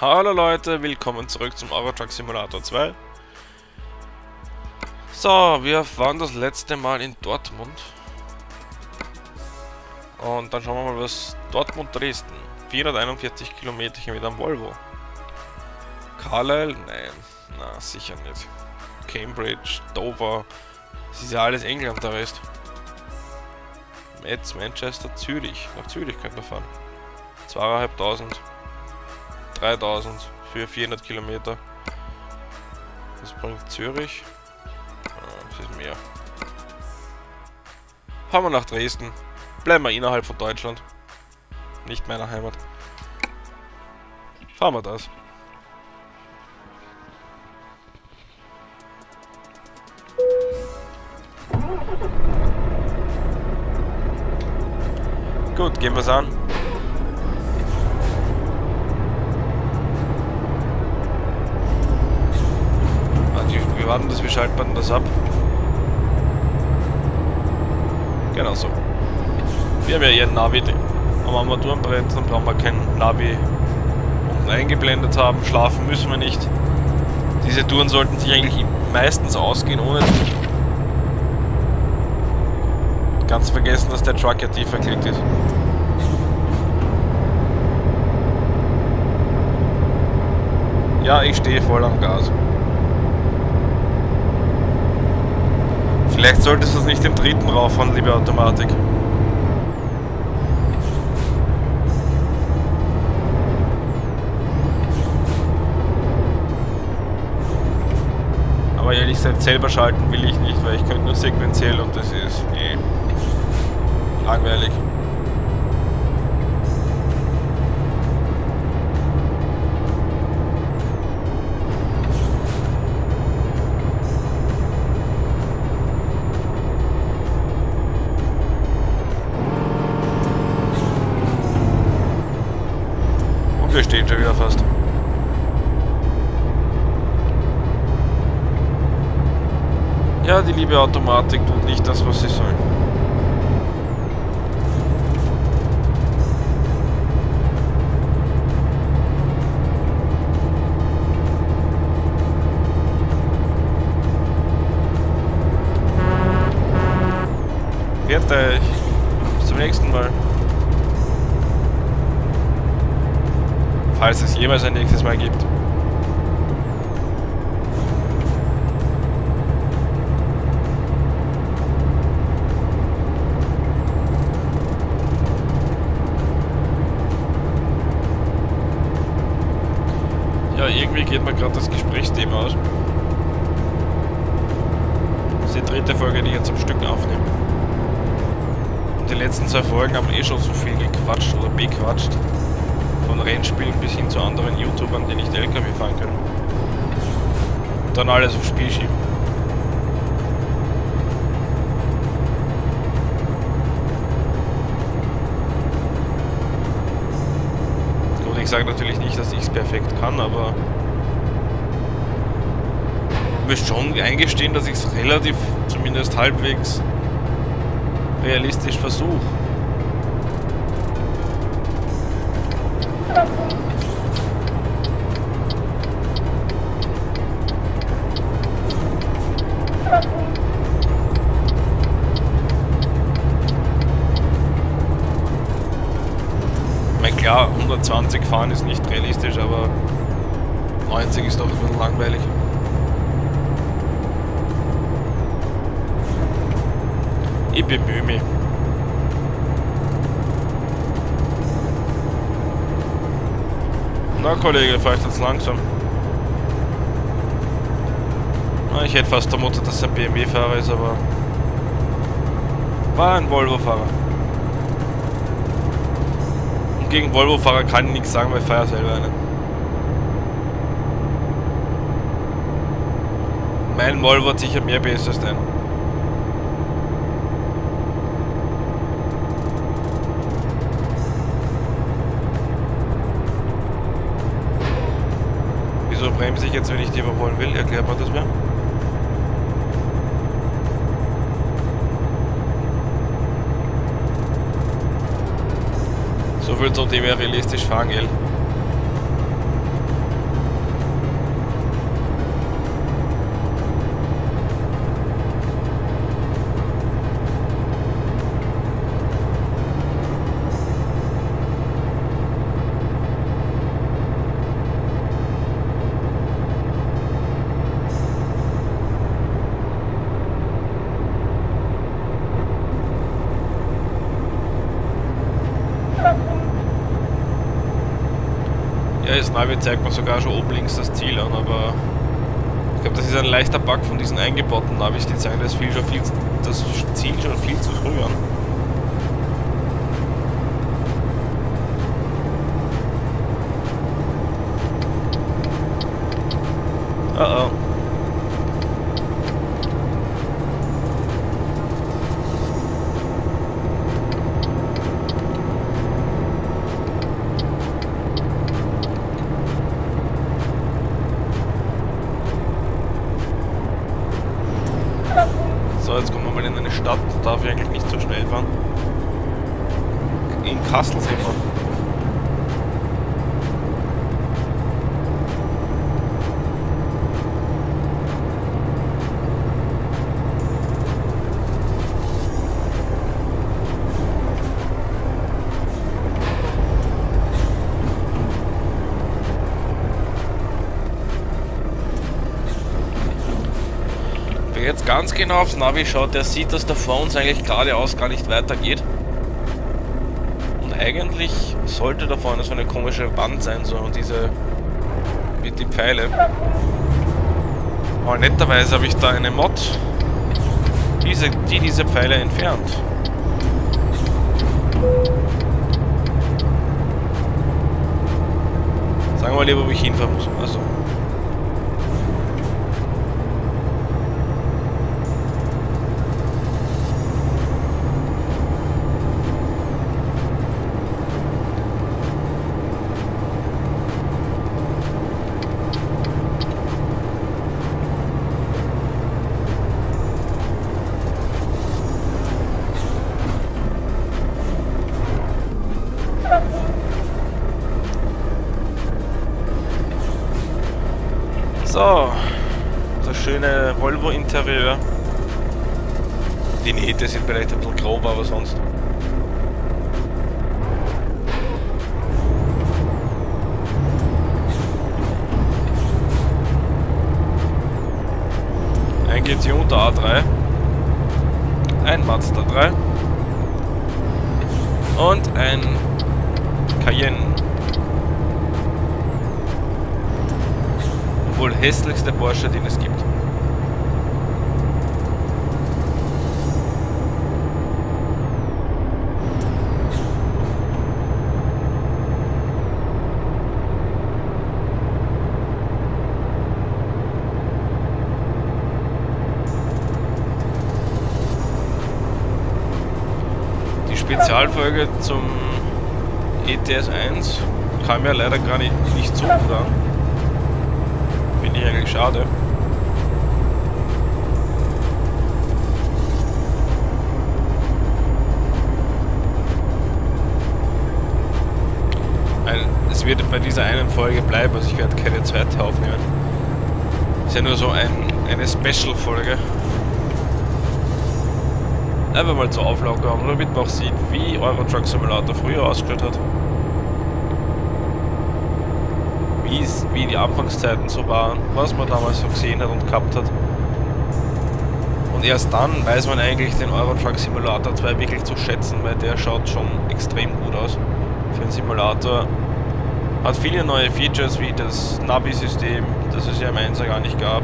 Hallo Leute, willkommen zurück zum Euro Truck Simulator 2. So, wir waren das letzte Mal in Dortmund. Und dann schauen wir mal, was Dortmund-Dresden. 441 Kilometer mit einem Volvo. Carlisle? Nein, na sicher nicht. Cambridge, Dover, das ist ja alles England der Rest. Metz, Manchester, Zürich. Nach Zürich könnte man fahren. 2500. 3000 für 400 Kilometer. Das bringt Zürich. Ah, das ist mehr. Fahren wir nach Dresden. Bleiben wir innerhalb von Deutschland. Nicht meiner Heimat. Fahren wir das. Gut, gehen wir es an. Warten, dass wir schalten das ab. Genau so. Wir haben ja hier ein Navi am Armaturenbrett, dann brauchen wir kein Navi unten eingeblendet haben. Schlafen müssen wir nicht. Diese Touren sollten sich eigentlich meistens ausgehen, ohne ganz vergessen, dass der Truck ja tiefer geklickt ist. Ja, ich stehe voll am Gas. Vielleicht solltest du es nicht im dritten rauffahren, liebe Automatik. Aber ehrlich gesagt, selber schalten will ich nicht, weil ich könnte nur sequenziell und das ist eh langweilig. Liebe Automatik tut nicht das, was sie soll. Fertig. Bis zum nächsten Mal. falls es jemals ein nächstes Mal gibt. Geht mir gerade das Gesprächsthema aus. Das ist die dritte Folge, die ich jetzt am Stück aufnehme. Und die letzten zwei Folgen haben eh schon so viel gequatscht oder bequatscht von Rennspielen bis hin zu anderen YouTubern, die nicht LKW fahren können. Und dann alles aufs Spiel schieben. Ich sage natürlich nicht, dass ich es perfekt kann, aber ich möchte schon eingestehen, dass ich es relativ, zumindest halbwegs realistisch versuche. klar, 120 fahren ist nicht realistisch, aber 90 ist doch ein bisschen langweilig. Bemühe mich. Na Kollege, vielleicht jetzt langsam. Ich hätte fast vermutet, dass es ein BMW-Fahrer ist, aber war ein Volvo-Fahrer gegen Volvo-Fahrer kann ich nichts sagen, weil ich fahre selber einen. Mein Volvo hat sicher mehr PS als deiner. Bremse ich jetzt, wenn ich die überholen will? Erklärt man das mir? So viel zum Thema realistisch fahren, gell? Navi zeigt mir sogar schon oben links das Ziel an, aber ich glaube, das ist ein leichter Bug von diesen eingebauten Navis, die zeigen das, viel schon viel, das Ziel schon viel zu früh an. Darf ich eigentlich nicht so schnell fahren. In Kassel sehen wir. Genau aufs Navi schaut, der sieht, dass da vor uns eigentlich geradeaus gar nicht weitergeht. Und eigentlich sollte da vorne so eine komische Wand sein, so diese mit die Pfeile. Aber netterweise habe ich da eine Mod, diese, die diese Pfeile entfernt. Sagen wir lieber, wo ich hinfahren muss. Also. Volvo-Interieur. Die Nähte sind vielleicht ein bisschen grob, aber sonst. Ein GT unter A3. Ein Mazda 3. Und ein Cayenne wohl hässlichste Porsche, den es gibt. Die Spezialfolge zum ETS 1 kam ja leider gar nicht, nicht so gut an ich eigentlich schade. Es wird bei dieser einen Folge bleiben, also ich werde keine zweite aufnehmen. Ist ja nur so ein, eine Special-Folge. Einfach mal zur Auflockerung, damit man auch sieht, wie Euro Truck Simulator früher ausgeschaut hat. Wie die Anfangszeiten so waren, was man damals so gesehen hat und gehabt hat. Und erst dann weiß man eigentlich den Euro Truck Simulator 2 wirklich zu schätzen, weil der schaut schon extrem gut aus für einen Simulator. Hat viele neue Features wie das Navi-System, das es ja im 1 gar nicht gab.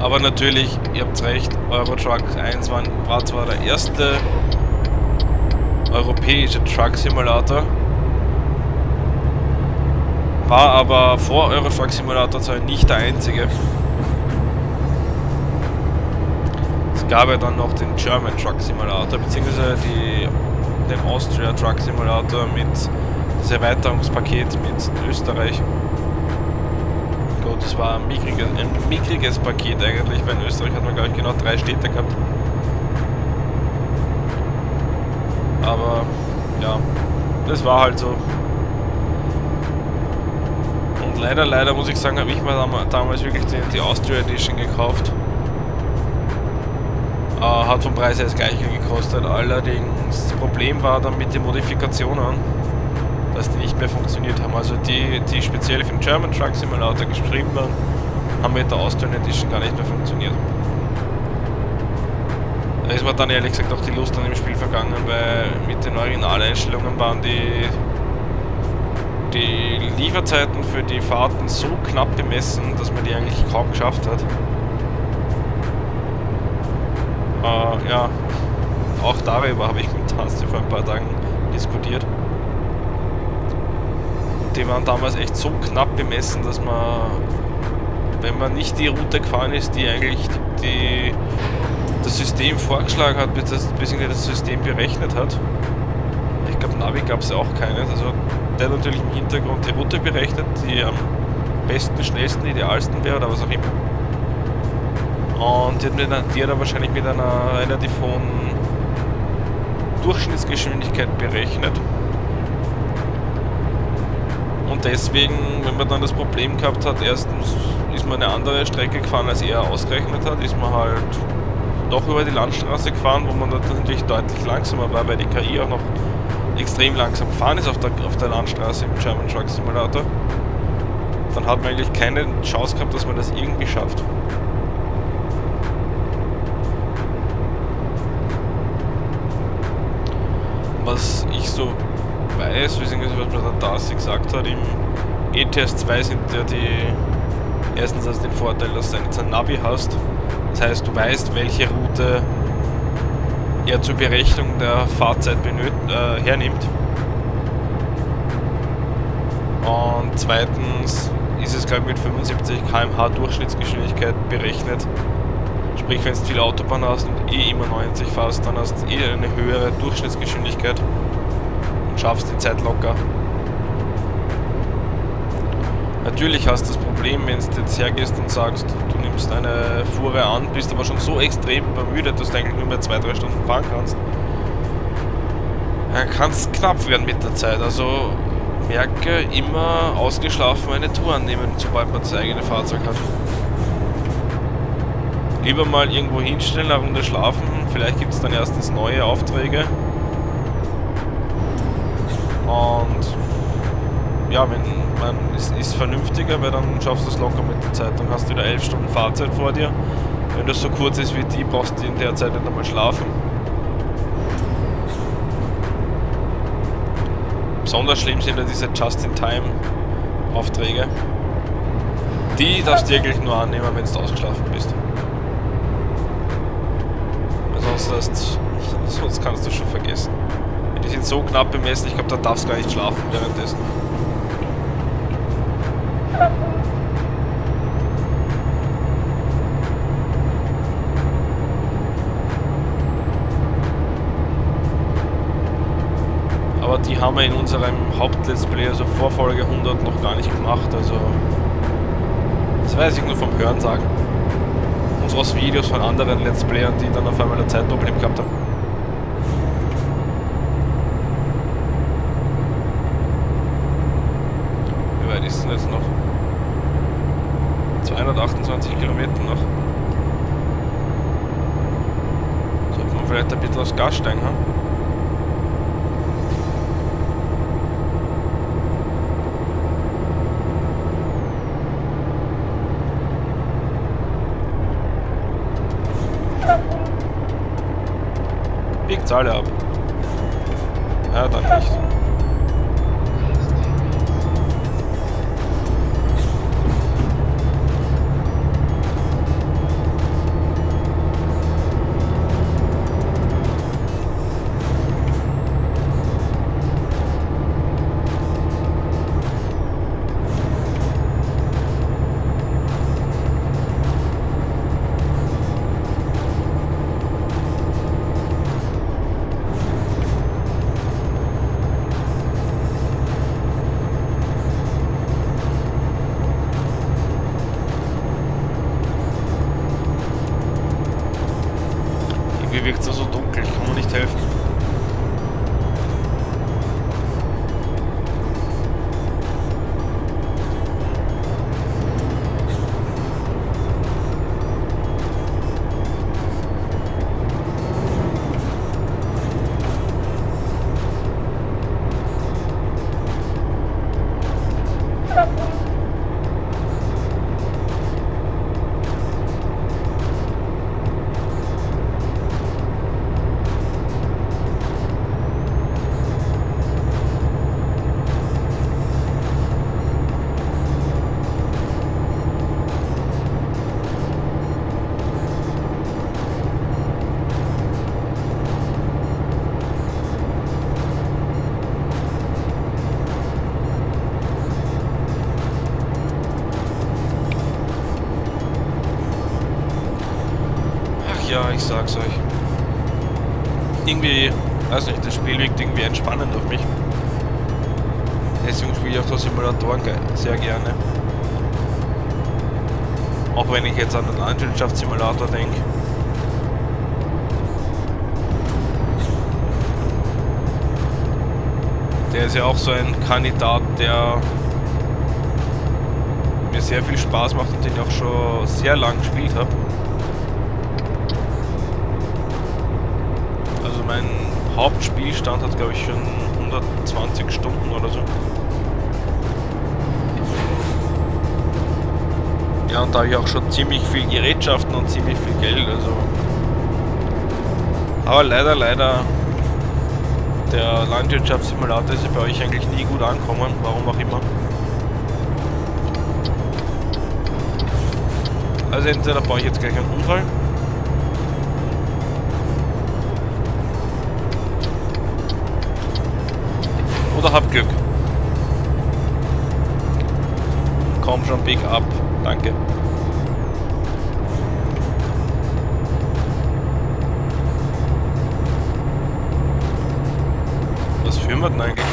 Aber natürlich, ihr habt recht, Euro Truck 1 war, war zwar der erste europäische Truck Simulator, war aber vor Euro Truck Simulator 2 nicht der einzige. Es gab ja dann noch den German Truck Simulator, beziehungsweise die, den Austria Truck Simulator mit das Erweiterungspaket mit Österreich das war ein mickriges, ein mickriges Paket eigentlich, weil in Österreich hat man glaube ich genau drei Städte gehabt. Aber ja, das war halt so. Und leider, leider muss ich sagen, habe ich mir damals wirklich die, die Austria Edition gekauft. Äh, hat vom Preis her das gleiche gekostet. Allerdings, das Problem war dann mit den Modifikationen dass die nicht mehr funktioniert haben. Also die, die speziell für den German Truck Simulator geschrieben waren, haben mit der Austrian Edition gar nicht mehr funktioniert. Da ist mir dann ehrlich gesagt auch die Lust an dem Spiel vergangen, weil mit den Originaleinstellungen waren die, die Lieferzeiten für die Fahrten so knapp bemessen, dass man die eigentlich kaum geschafft hat. Äh, ja, auch darüber habe ich mit Tanzi vor ein paar Tagen diskutiert. Die waren damals echt so knapp bemessen, dass man, wenn man nicht die Route gefahren ist, die eigentlich die, das System vorgeschlagen hat, beziehungsweise das System berechnet hat. Ich glaube, Navi gab es ja auch keines. Also der hat natürlich im Hintergrund die Route berechnet, die am besten, schnellsten, idealsten wäre oder was auch immer. Und die hat, mit, die hat er wahrscheinlich mit einer relativ hohen Durchschnittsgeschwindigkeit berechnet. Und deswegen, wenn man dann das Problem gehabt hat, erstens ist man eine andere Strecke gefahren, als er ausgerechnet hat, ist man halt doch über die Landstraße gefahren, wo man natürlich deutlich langsamer war, weil die KI auch noch extrem langsam gefahren ist auf der, auf der Landstraße im German Truck Simulator. Dann hat man eigentlich keine Chance gehabt, dass man das irgendwie schafft. was ich so weiß, beziehungsweise was mir der Darcy gesagt hat, im ETS 2 sind ja die erstens also den Vorteil, dass du jetzt ein Navi hast. Das heißt, du weißt, welche Route er zur Berechnung der Fahrzeit benöt, äh, hernimmt. Und zweitens ist es, glaube ich, mit 75 km/h Durchschnittsgeschwindigkeit berechnet. Sprich, wenn du viel Autobahn hast und eh immer 90 fährst, dann hast du eh eine höhere Durchschnittsgeschwindigkeit schaffst die Zeit locker. Natürlich hast du das Problem, wenn du jetzt hergehst und sagst, du nimmst eine Fuhre an, bist aber schon so extrem übermüdet, dass du eigentlich nur mehr 2-3 Stunden fahren kannst. Dann kann es knapp werden mit der Zeit. Also merke immer ausgeschlafen eine Tour annehmen, sobald man das eigene Fahrzeug hat. Lieber mal irgendwo hinstellen, eine Runde schlafen. Vielleicht gibt es dann erstens neue Aufträge. Und ja, wenn man ist, ist vernünftiger, weil dann schaffst du es locker mit der Zeit. Dann hast du wieder elf Stunden Fahrzeit vor dir. Wenn das so kurz ist wie die, brauchst du in der Zeit nicht einmal schlafen. Besonders schlimm sind ja diese Just-in-Time-Aufträge. Die darfst du wirklich nur annehmen, wenn du ausgeschlafen bist sonst, sonst kannst du schon vergessen. Die sind so knapp bemessen, ich glaube, da darfst du gar nicht schlafen währenddessen. Aber die haben wir in unserem Haupt-Let's Play, also Vorfolge 100, noch gar nicht gemacht, also... Das weiß ich nur vom Hören sagen uns aus Videos von anderen Let's Playern, die dann auf einmal ein Zeitproblem gehabt haben. Ist denn jetzt noch? 228 Kilometer noch. Sollte man vielleicht ein bisschen aufs Gas steigen, hm? biegt's alle ab. Ja, dann nicht. Sag's euch. Irgendwie, weiß nicht, das Spiel wirkt irgendwie entspannend auf mich. Deswegen spiele ich auch so Simulatoren sehr gerne. Auch wenn ich jetzt an den Landwirtschaftssimulator denke. Der ist ja auch so ein Kandidat, der mir sehr viel Spaß macht und den ich auch schon sehr lang gespielt habe. Hauptspielstand hat glaube ich schon 120 Stunden oder so. Ja, und da habe ich auch schon ziemlich viel Gerätschaften und ziemlich viel Geld, also. Aber leider, leider, der Landwirtschaftssimulator ist ja bei euch eigentlich nie gut angekommen, warum auch immer. Also entweder baue ich jetzt gleich einen Unfall. Komm schon, Big Up. Danke. Was führen wir denn eigentlich?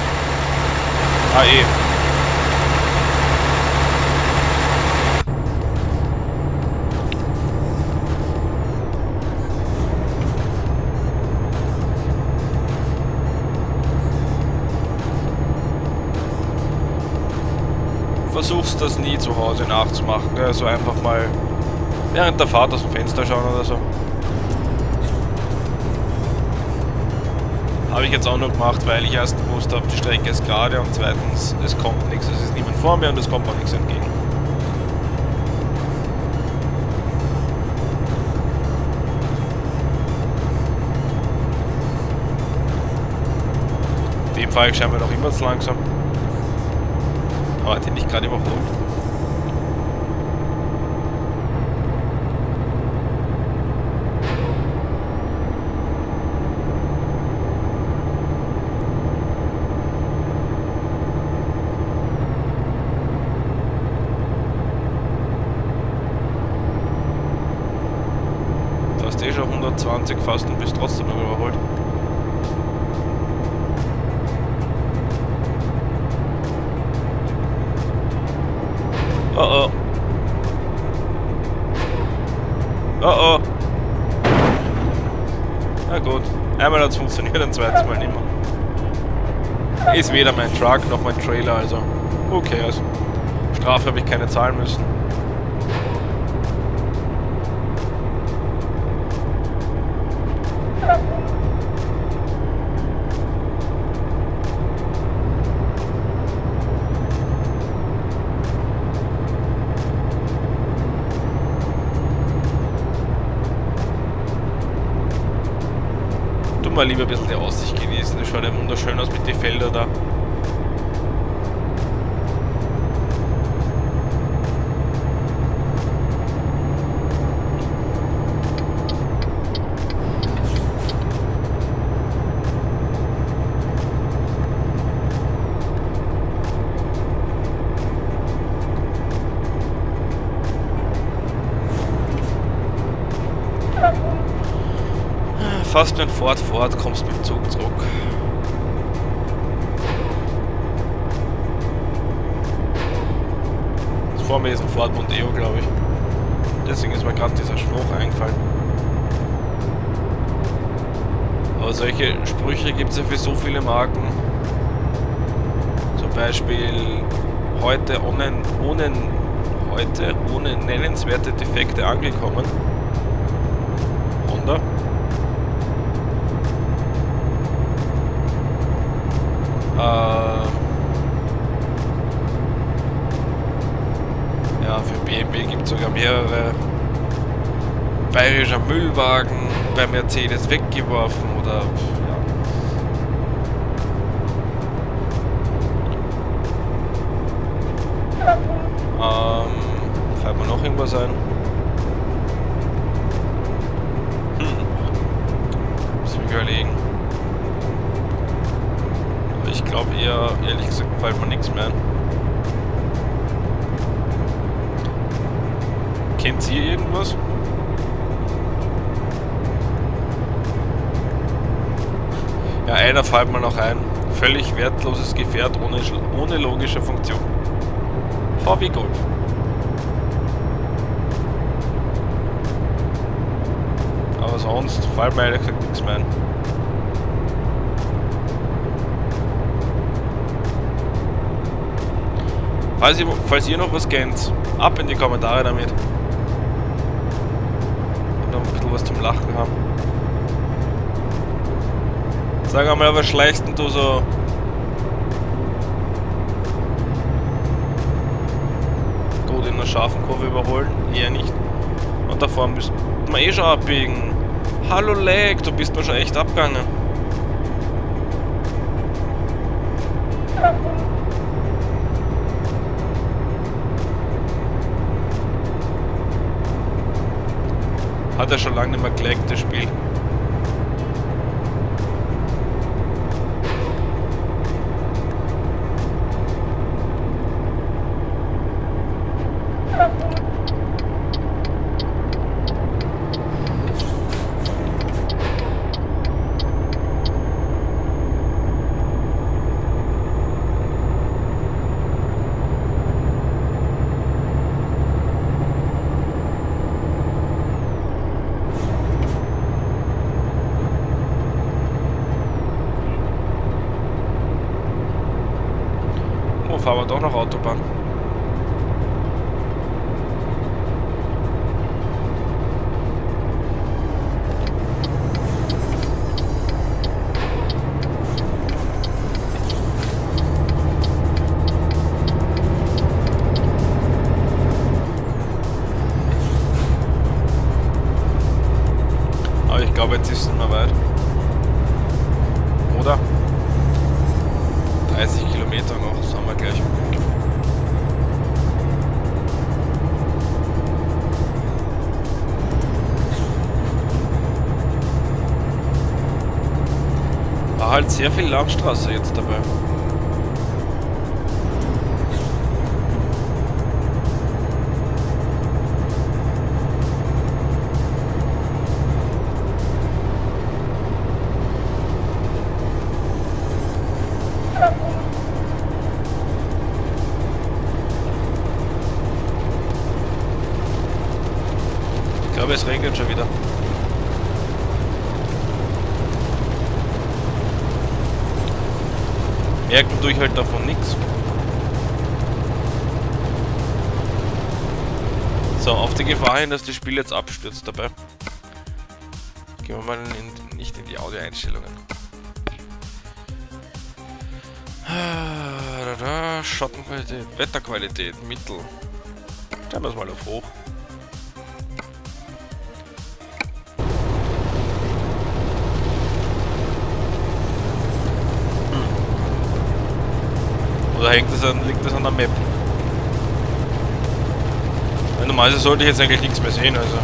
Ah, eh. Versuchst das nie zu Hause nachzumachen. Gell? So einfach mal während der Fahrt aus dem Fenster schauen oder so. Habe ich jetzt auch noch gemacht, weil ich erst wusste, die Strecke ist gerade und zweitens, es kommt nichts, es ist niemand vor mir und es kommt auch nichts entgegen. In dem Fall scheinbar noch immer zu langsam. Aber hat ihn nicht gerade überholt? Eh schon 120 fast Ist weder mein Truck noch mein Trailer, also okay. Also Strafe habe ich keine zahlen müssen. mal lieber ein bisschen die Aussicht. Schaut ja wunderschön aus mit den Feldern da. fast mit Ford fort, kommst mit dem Zug zurück. Vor mir ist ein Ford Mondeo, glaube ich. Deswegen ist mir gerade dieser Spruch eingefallen. Aber solche Sprüche gibt es ja für so viele Marken. Zum Beispiel heute ohne, ohne, heute ohne nennenswerte Defekte angekommen. Honda. Äh, Gibt es sogar mehrere. Bayerischer Müllwagen bei Mercedes weggeworfen oder fällt mir noch ein. Völlig wertloses Gefährt ohne, ohne logische Funktion. VW Golf. Aber sonst fällt mir ehrlich gesagt nichts mehr ein. Falls ihr, falls ihr noch was kennt, ab in die Kommentare damit. Und noch ein bisschen was zum Lachen haben. Sag einmal, was schleichst denn du so? Gut, in einer scharfen Kurve überholen? Eher nicht. Und davor müssen wir eh schon abbiegen. Hallo Leg, du bist mir schon echt abgegangen. Hat er schon lange nicht mehr gelegt, das Spiel. Fahren wir doch noch Autobahn. Sehr viel Landstraße jetzt dabei. Tue ich halt davon nichts. So, auf die Gefahr hin, dass das Spiel jetzt abstürzt dabei. Gehen wir mal in, nicht in die Audioeinstellungen. Ah, Schattenqualität, Wetterqualität, Mittel. Stellen wir es mal auf hoch. Oder hängt das an, liegt das an der Map? Normalerweise sollte ich jetzt eigentlich nichts mehr sehen, also.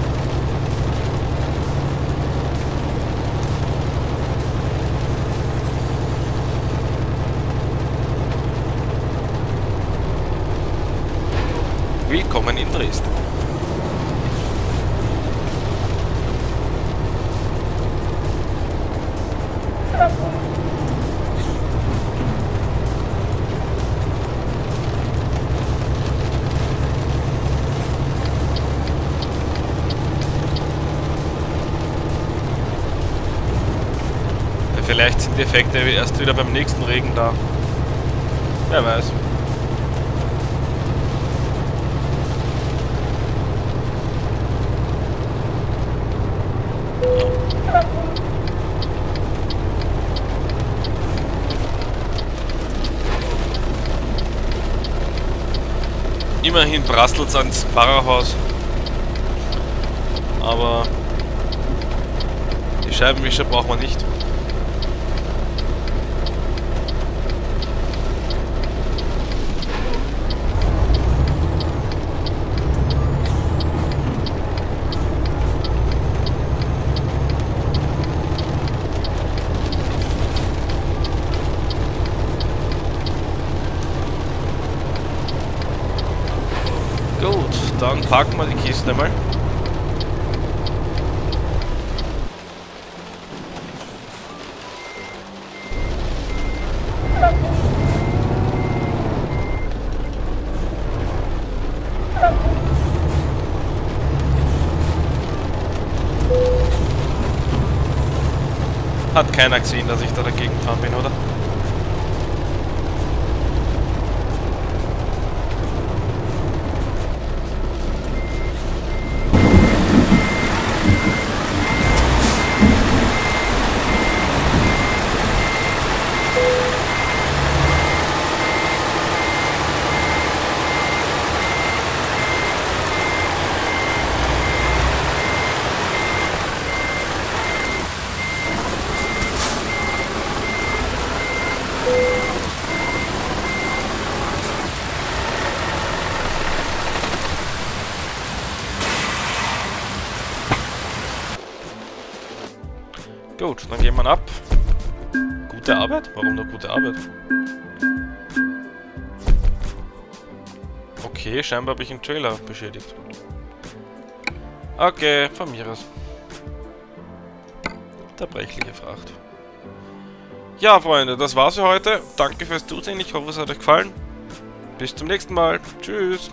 Vielleicht sind die Effekte erst wieder beim nächsten Regen da. Wer weiß. Immerhin prasselt es ans Pfarrerhaus. Aber die Scheibenwischer braucht man nicht. parken wir die Kiste mal. Hat keiner gesehen, dass ich das Wir ab. Gute Arbeit? Warum nur gute Arbeit? Okay, scheinbar habe ich einen Trailer beschädigt. Okay, von mir aus. Der brechliche Fracht. Ja, Freunde, das war's für heute. Danke fürs Zusehen. Ich hoffe, es hat euch gefallen. Bis zum nächsten Mal. Tschüss.